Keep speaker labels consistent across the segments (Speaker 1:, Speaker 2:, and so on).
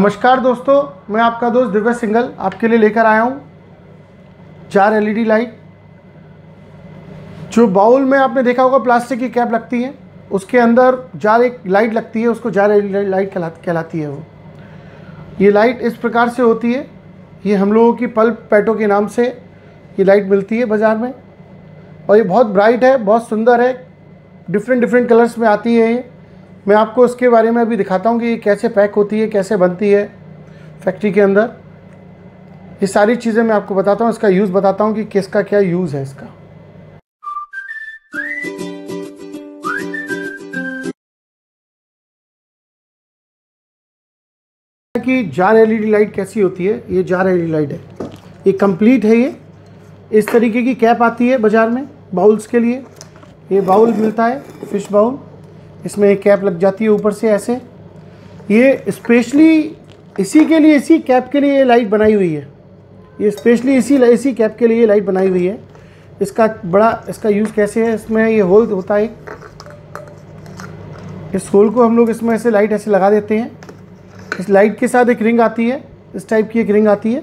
Speaker 1: नमस्कार दोस्तों, मैं आपका दोस्त दिव्य सिंगल आपके लिए लेकर आया हूँ चार एलईडी लाइट जो बाउल में आपने देखा होगा प्लास्टिक की कैप लगती है, उसके अंदर जार एक लाइट लगती है, उसको जार एलईडी लाइट कहलाती है वो। ये लाइट इस प्रकार से होती है, ये हम लोगों की पल्प पैटो के नाम से ये लाइट मिलती है बाज़ार में। और ये बहुत ब्राइट है, बहुत सुंदर है डिफरेंट डिफरेंट कलर्स में आती है ये। मैं आपको इसके बारे में अभी दिखाता हूँ कि ये कैसे पैक होती है, कैसे बनती है फैक्ट्री के अंदर। ये सारी चीज़ें मैं आपको बताता हूँ, इसका यूज़ बताता हूँ कि किसका क्या यूज़ है इसका। कि जार एलईडी लाइट कैसी होती है, ये जार एलईडी लाइट है। ये कंप्लीट है ये। इस तरीके की कैप आती है बाज़ार में, बाउल्स के लिए। ये बाउल मिलता है, फ़िश बाउल। इसमें एक कैप लग जाती है ऊपर से ऐसे। ये स्पेशली इसी के लिए, इसी कैप के लिए ये लाइट बनाई हुई है। ये स्पेशली इसी इसी कैप के लिए लाइट बनाई हुई है। इसका बड़ा, इसका यूज़ कैसे है, इसमें ये होल होता है। इस होल को हम लोग इसमें ऐसे लाइट ऐसे लगा देते हैं। इस लाइट के साथ एक रिंग आती है, इस टाइप की एक रिंग आती है।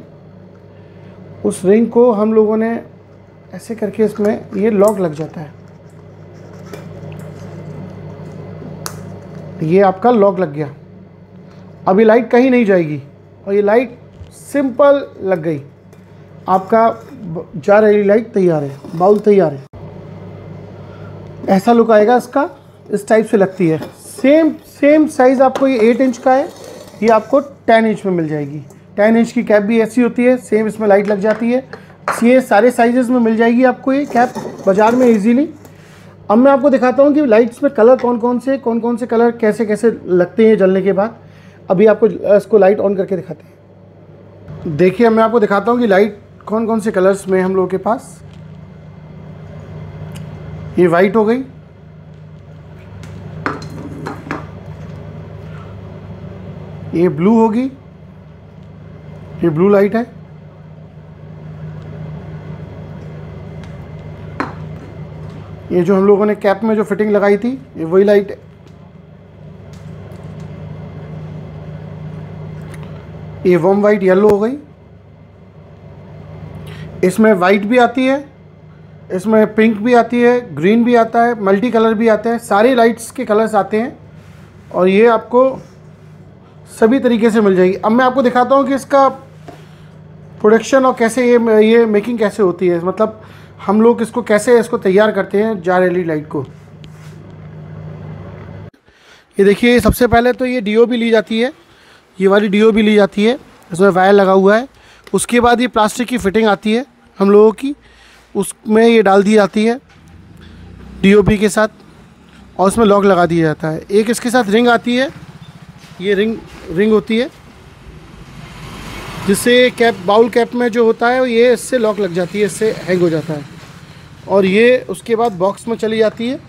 Speaker 1: उस रिंग को हम लोगों ने ऐसे करके इसमें ये लॉक लग जाता है। ये आपका लॉक लग गया। अब ये लाइट कहीं नहीं जाएगी और ये लाइट सिंपल लग गई। आपका जा रही लाइट तैयार है, बाउल तैयार है। ऐसा लुक आएगा इसका, इस टाइप से लगती है। सेम सेम साइज़ आपको ये एट इंच का है, ये आपको टेन इंच में मिल जाएगी। टेन इंच की कैप भी ऐसी होती है सेम इसमें लाइट लग जाती है। ये सारे साइजेस में मिल जाएगी आपको ये कैप बाज़ार में इजीली अब मैं आपको दिखाता हूँ कि लाइट्स में कलर कौन कौन से कौन कौन से कलर कैसे कैसे लगते हैं जलने के बाद। अभी आपको इसको लाइट ऑन करके दिखाते हैं। देखिए मैं आपको दिखाता हूँ कि लाइट कौन कौन से कलर्स में हम लोगों के पास। ये वाइट हो गई। ये ब्लू होगी। ये ब्लू लाइट है। ये जो हम लोगों ने कैप में जो फिटिंग लगाई थी, ये वही लाइट है। ये वम वाइट येलो हो गई। इसमें वाइट भी आती है, इसमें पिंक भी आती है ग्रीन भी आता है मल्टी कलर भी आता है, सारे लाइट्स के कलर्स आते हैं। और ये आपको सभी तरीके से मिल जाएगी। अब मैं आपको दिखाता हूँ कि इसका प्रोडक्शन और कैसे ये ये मेकिंग कैसे होती है। मतलब हम लोग इसको कैसे इसको तैयार करते हैं जार एल लाइट को? ये देखिए सबसे पहले तो ये डीओ भी ली जाती है। ये वाली डीओ भी ली जाती है। इसमें वायर लगा हुआ है। उसके बाद ये प्लास्टिक की फिटिंग आती है हम लोगों की। उसमें ये डाल दी जाती है डीओबी के साथ और उसमें लॉक लगा दिया जाता है। एक इसके साथ रिंग आती है। ये रिंग रिंग होती है। जिससे कैप, बाउल कैप में जो होता है, ये इससे लॉक लग जाती है, इससे हैंग हो जाता है। और ये उसके बाद बॉक्स में चली जाती है।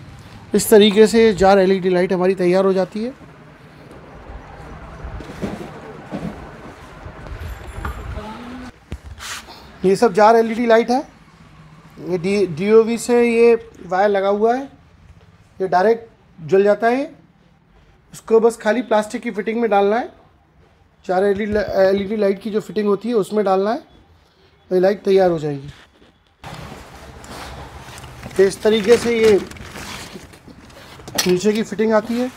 Speaker 1: इस तरीके से जार एलईडी लाइट हमारी तैयार हो जाती है। ये सब जार एलईडी लाइट है। ये डी डी से ये वायर लगा हुआ है। ये डायरेक्ट जल जाता है। इसको बस खाली प्लास्टिक की फिटिंग में डालना है। चार एल ई लाइट की जो फिटिंग होती है, उसमें डालना है तो ये लाइट तैयार हो जाएगी। तो इस तरीके से ये नीचे की फिटिंग आती है,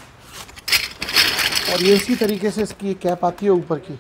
Speaker 1: और ये इसी तरीके से इसकी कैप आती है ऊपर की।